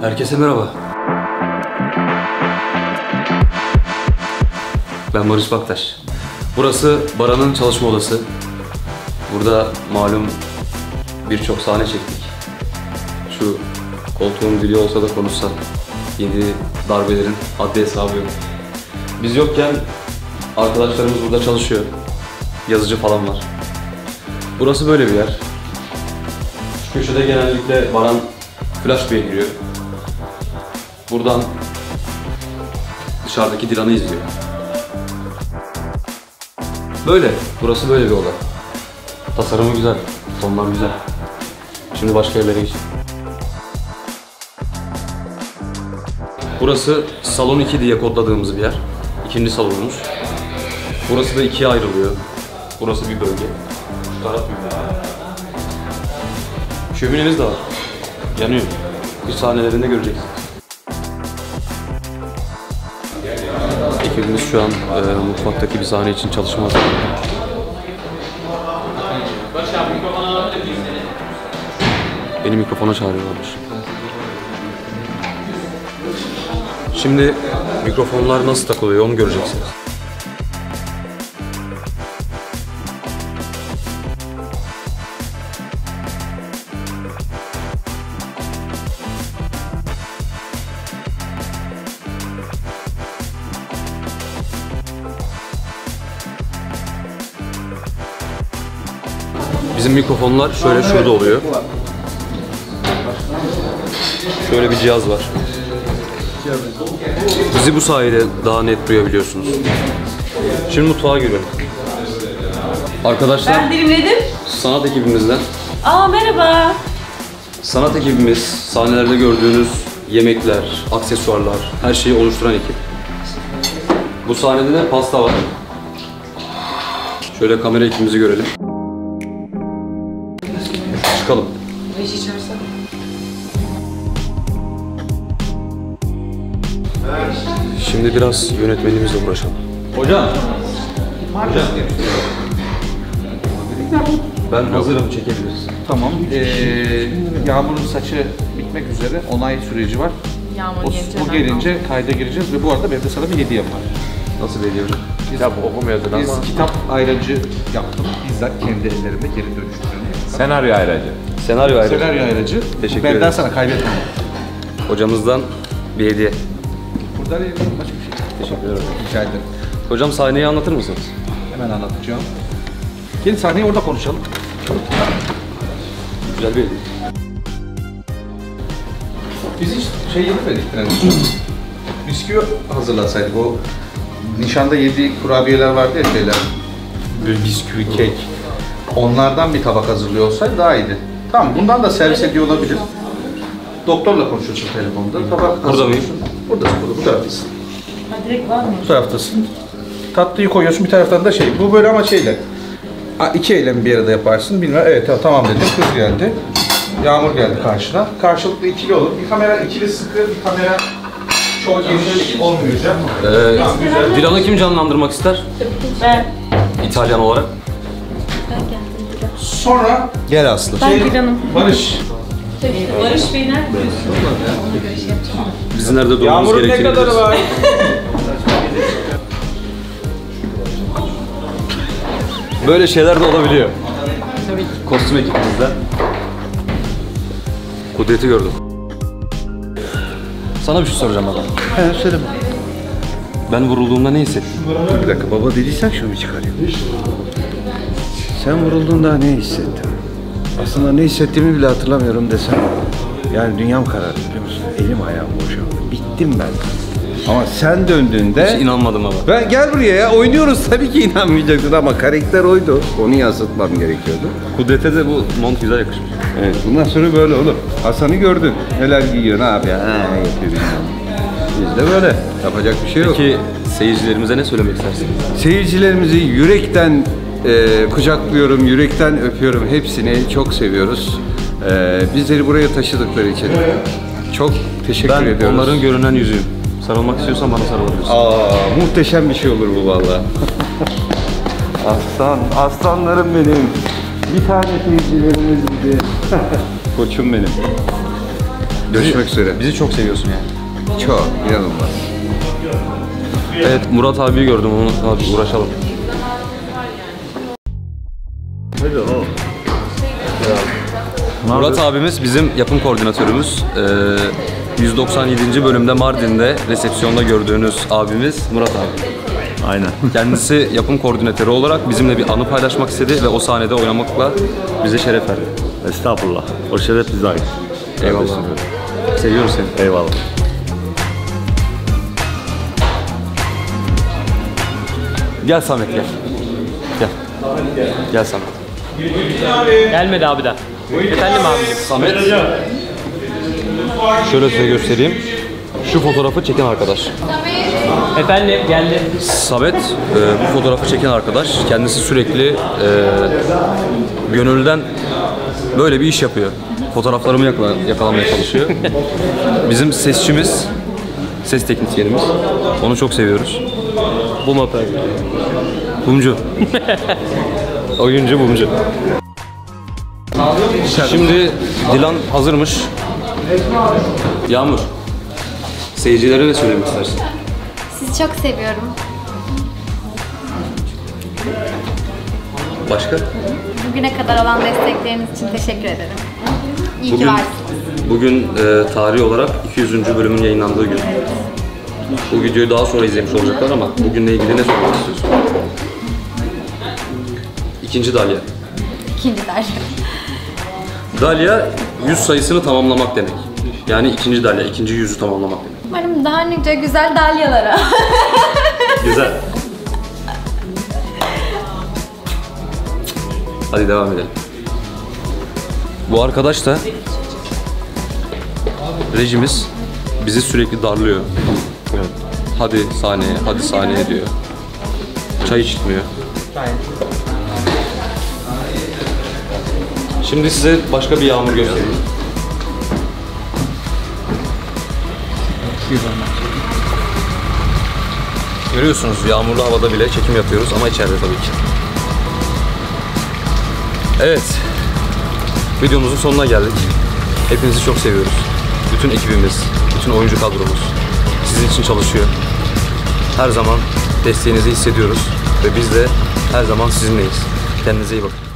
Herkese merhaba. Ben Barış Baktaş. Burası Baran'ın çalışma odası. Burada malum birçok sahne çektik. Şu koltuğun dili olsa da konuşsa. Yedi darbelerin adli hesabı yok. Biz yokken arkadaşlarımız burada çalışıyor. Yazıcı falan var. Burası böyle bir yer. Şu köşede genellikle Baran Flash Bey'e giriyor. Buradan dışarıdaki Dilan'ı izliyor. Böyle. Burası böyle bir oda. Tasarımı güzel. Tonlar güzel. Şimdi başka yerlere geçelim. Burası salon 2 diye kodladığımız bir yer. İkinci salonumuz. Burası da ikiye ayrılıyor. Burası bir bölge. Bir bölge. Şöminemiz de var. Yanıyor. Kış sahnelerinde göreceksiniz. Ekibimiz şu an e, mutfaktaki bir sahne için çalışma hazırlıyor. Beni mikrofona çağırıyorlarmış. Şimdi mikrofonlar nasıl takılıyor onu göreceksiniz. Bizim mikrofonlar şöyle şurada oluyor. Şöyle bir cihaz var. Bizi bu sayede daha net duyabiliyorsunuz. Şimdi mutfağa giriyorum. Arkadaşlar Ben dilimledim. sanat ekibimizden Aa merhaba. Sanat ekibimiz sahnelerde gördüğünüz yemekler, aksesuarlar, her şeyi oluşturan ekip. Bu sahnede de pasta var. Şöyle kamera ekibimizi görelim. Çıkalım. Reji çağırsana. Şimdi biraz yönetmenimizle uğraşalım. Hocam. Hocam. Ben hazırım çekebiliriz. Tamam. Ee, Yağmur'un saçı bitmek üzere. Onay süreci var. Yağmur O, gelince o gelince kayda gireceğiz ve bu arada benim de sana bir hediyem var. Nasıl bir hediye? Kitap okumuyordun Biz kitap ayracı yaptım. Bizzat kendi ellerimle geri dönüştürdüm. Senaryo ayracı. Senaryo ayrı. Senaryo ayracı. Teşekkür Benden ederim. sana kaybetmem. Hocamızdan bir hediye. Burada başka bir şey. Teşekkür ederim. Rica ederim. Hocam sahneyi anlatır mısınız? Hemen anlatacağım. Gelin sahneyi orada konuşalım. Güzel bir hediye. Biz hiç şey yemedik yani. Bisküvi hazırlasaydık o nişanda yediği kurabiyeler vardı ya şeyler. Böyle bisküvi, kek. Onlardan bir tabak hazırlıyor olsaydı daha iyiydi. Tamam bundan da servis ediyor olabilir. Doktorla konuşuyorsun telefonda. Tabak Burada mıyım? Buradasın, burada, bu taraftasın. Ha, direkt var mı? Bu taraftasın. Tatlıyı koyuyorsun bir taraftan da şey. Bu böyle ama şeyle. A, iki eylemi bir arada yaparsın. Bilmem. Evet tamam, tamam dedim. Kız geldi. Yağmur geldi karşına. Karşılıklı ikili olur. Bir kamera ikili sıkı, bir kamera çok geniş olmayacak. Ee, Dilan'ı kim canlandırmak ister? Ben. İtalyan olarak. Sonra Gel Aslı. Ben Dilan'ım. Barış. Barış Bey nerede? Bizim nerede durmamız gerektiğini biliriz. Böyle şeyler de olabiliyor. Tabii ki. Kostüm ekibimizden. Kudret'i gördüm. Sana bir şey soracağım adam. He söyleme. Ben vurulduğumda ne hissettin? Dur bir dakika baba dediysen şunu bir çıkarayım. Sen vurulduğunda ne hissettin? Aslında ne hissettiğimi bile hatırlamıyorum desem. Yani dünyam karardı biliyor musun? Elim ayağım boşaldı. Bittim ben. Ama sen döndüğünde... Hiç inanmadım ama. Ben gel buraya ya oynuyoruz tabii ki inanmayacaksın ama karakter oydu. Onu yansıtmam gerekiyordu. Kudret'e de bu mont güzel yakışmış. Evet bundan sonra böyle olur. Hasan'ı gördün. Neler giyiyor ne yapıyor? Ha, yapıyor. Biz de böyle. Yapacak bir şey yok. Peki seyircilerimize ne söylemek istersin? Seyircilerimizi yürekten e, kucaklıyorum, yürekten öpüyorum. Hepsini çok seviyoruz. E, bizleri buraya taşıdıkları için çok teşekkür Ben ediyoruz. onların görünen yüzüğüm. Sarılmak istiyorsan bana sarılabilirsin. Aa, muhteşem bir şey olur bu vallahi. Aslan, aslanlarım benim. Bir tane seyircilerimiz gibi. Koçum benim. Görüşmek üzere. Bizi çok seviyorsun yani. Çok inanılmaz. Evet Murat abiyi gördüm onu hadi uğraşalım. Murat abimiz bizim yapım koordinatörümüz. Ee, 197. bölümde Mardin'de resepsiyonda gördüğünüz abimiz Murat abi. Aynen. Kendisi yapım koordinatörü olarak bizimle bir anı paylaşmak istedi ve o sahnede oynamakla bize şeref verdi. Estağfurullah. O şeref bize ait. Eyvallah. Kardeşim. Seviyoruz seni. Eyvallah. Gel Samet gel. Gel. Gel Samet. Gelmedi abi de. Efendim abi. Samet. Şöyle size göstereyim. Şu fotoğrafı çeken arkadaş. Efendim geldi. Samet e, bu fotoğrafı çeken arkadaş. Kendisi sürekli e, gönülden böyle bir iş yapıyor. Fotoğraflarımı yakala- yakalamaya çalışıyor. Bizim sesçimiz, ses teknisyenimiz. Onu çok seviyoruz. Bu motor. Bumcu. Oyuncu Bumcu. Şimdi Dilan hazırmış. Yağmur. Seyircilere ne söylemek istersin? Sizi çok seviyorum. Başka? Bugüne kadar olan destekleriniz için teşekkür ederim. İyi ki Bugün, varsınız. bugün e, tarih olarak 200. bölümün yayınlandığı gün. Bu videoyu daha sonra izlemiş olacaklar ama bugünle ilgili ne söylemek istiyorsun? İkinci Dalya. İkinci ders. Dalya 100 sayısını tamamlamak demek. Yani ikinci Dalya, ikinci yüzü tamamlamak demek. Umarım daha nice güzel dalyalara. Güzel. Hadi devam edelim. Bu arkadaş da rejimiz bizi sürekli darlıyor. Hadi sahneye, hadi sahneye diyor. Çay içmiyor. Şimdi size başka bir yağmur göstereyim. Görüyorsunuz yağmurlu havada bile çekim yapıyoruz ama içeride tabii ki. Evet. Videomuzun sonuna geldik. Hepinizi çok seviyoruz. Bütün ekibimiz, bütün oyuncu kadromuz sizin için çalışıyor. Her zaman desteğinizi hissediyoruz ve biz de her zaman sizinleyiz. Kendinize iyi bakın.